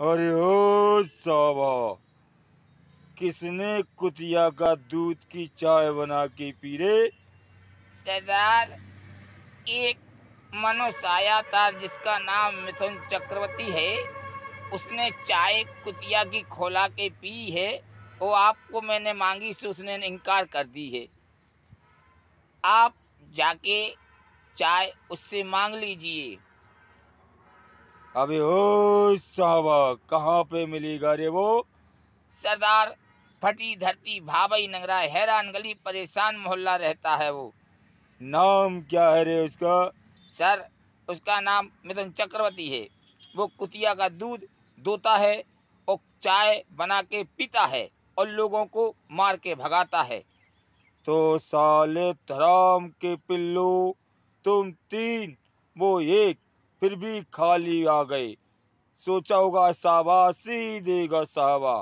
अरे ओ सावा किसने कुतिया का दूध की चाय बना के पी रे? सरदार, एक मनुष्य आया था जिसका नाम मिथुन चक्रवर्ती है। उसने चाय कुतिया की खोला के पी है। वो आपको मैंने मांगी से उसने इनकार कर दी है। आप जाके चाय उससे मांग लीजिए। ओ सावा कहाँ पे मिलेगा रे वो? सरदार फटी धरती भावई नगरा हैरान गली परेशान मोहल्ला रहता है वो। नाम क्या है रे उसका? सर, उसका नाम मिथुन चक्रवर्ती है। वो कुतिया का दूध दोता है और चाय बना के पीता है और लोगों को मार के भगाता है। तो साले धराम के पिल्लू, तुम तीन, वो एक फिर भी खाली आ गए। सोचा होगा सावा सी देगा सावा